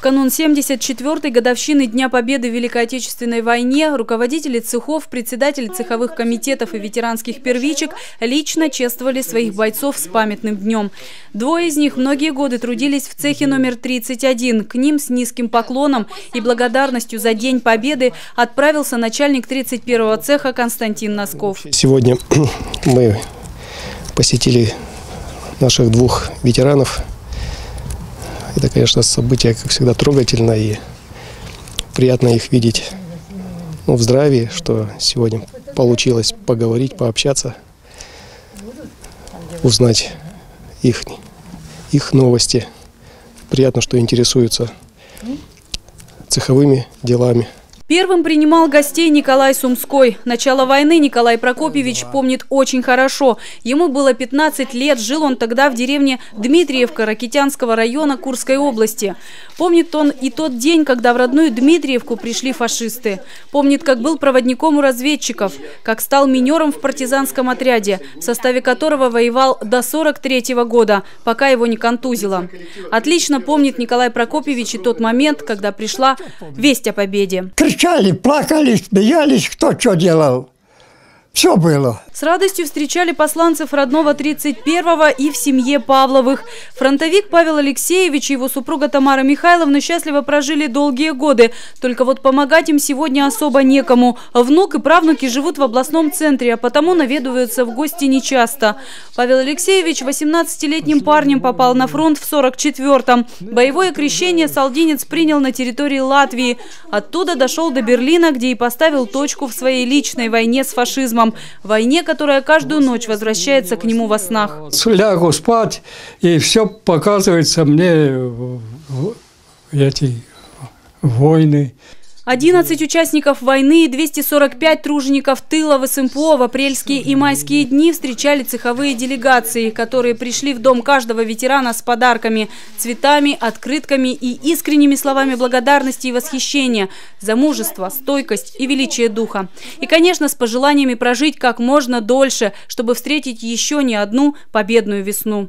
В канун 74-й годовщины Дня Победы в Великой Отечественной войне руководители цехов, председатели цеховых комитетов и ветеранских первичек лично чествовали своих бойцов с памятным днем. Двое из них многие годы трудились в цехе номер 31. К ним с низким поклоном и благодарностью за День Победы отправился начальник 31-го цеха Константин Носков. Сегодня мы посетили наших двух ветеранов – это, конечно, событие, как всегда, трогательно и приятно их видеть ну, в здравии, что сегодня получилось поговорить, пообщаться, узнать их, их новости. Приятно, что интересуются цеховыми делами. Первым принимал гостей Николай Сумской. Начало войны Николай Прокопьевич помнит очень хорошо. Ему было 15 лет, жил он тогда в деревне Дмитриевка Ракитянского района Курской области. Помнит он и тот день, когда в родную Дмитриевку пришли фашисты. Помнит, как был проводником у разведчиков, как стал минером в партизанском отряде, в составе которого воевал до 43 -го года, пока его не контузило. Отлично помнит Николай Прокопьевич и тот момент, когда пришла весть о победе кричали, плакали, смеялись, кто что делал. Все было. С радостью встречали посланцев родного 31-го и в семье Павловых. Фронтовик Павел Алексеевич и его супруга Тамара Михайловна счастливо прожили долгие годы. Только вот помогать им сегодня особо некому. Внук и правнуки живут в областном центре, а потому наведываются в гости нечасто. Павел Алексеевич 18-летним парнем попал на фронт в 44-м. Боевое крещение Салдинец принял на территории Латвии. Оттуда дошел до Берлина, где и поставил точку в своей личной войне с фашизмом фашизмом, войне, которая каждую ночь возвращается к нему во снах. Лягу спать, и все показывается мне эти войны. 11 участников войны и 245 тружеников тыла в СМПО в апрельские и майские дни встречали цеховые делегации, которые пришли в дом каждого ветерана с подарками, цветами, открытками и искренними словами благодарности и восхищения за мужество, стойкость и величие духа. И, конечно, с пожеланиями прожить как можно дольше, чтобы встретить еще не одну победную весну.